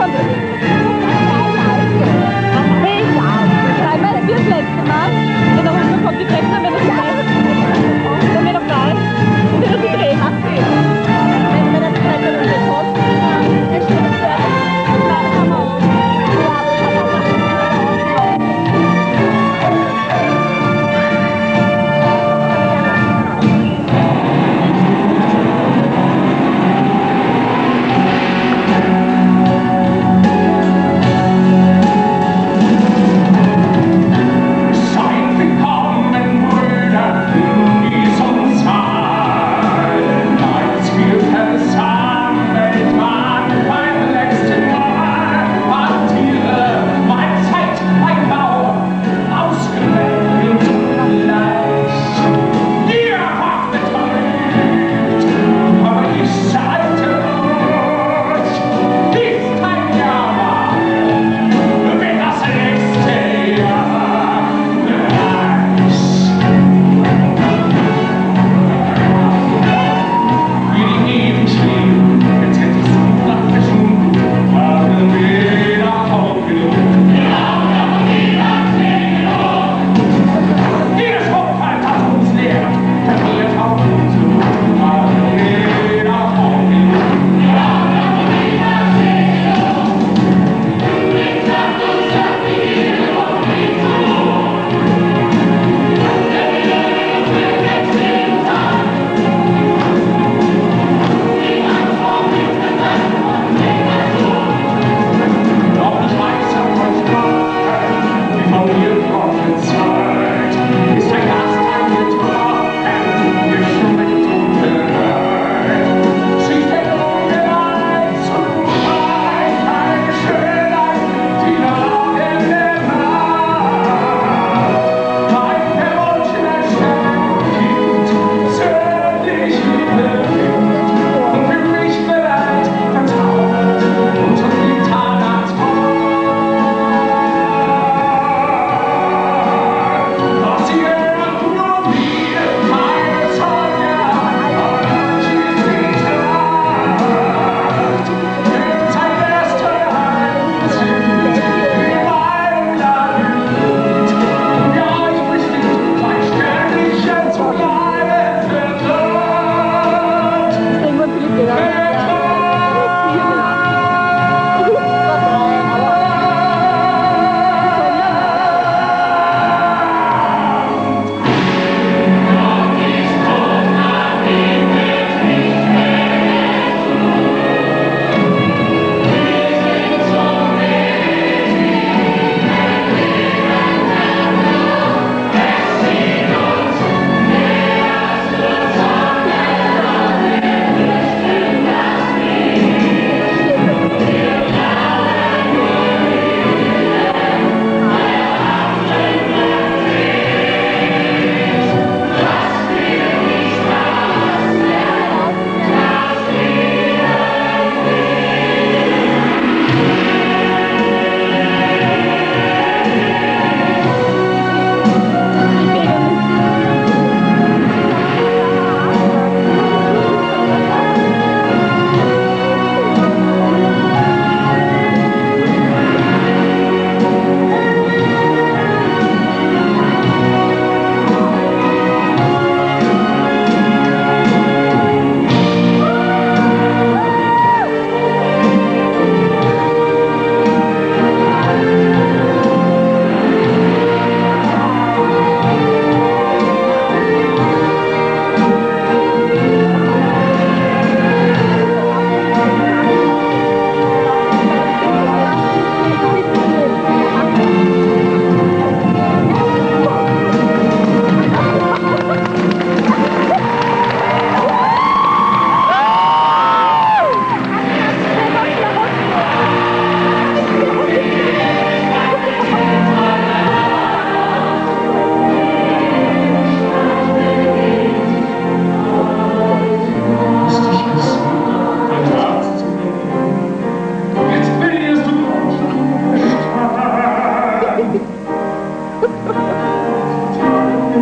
Come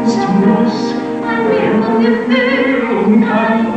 selbst muss, an mir man empfehlen kann.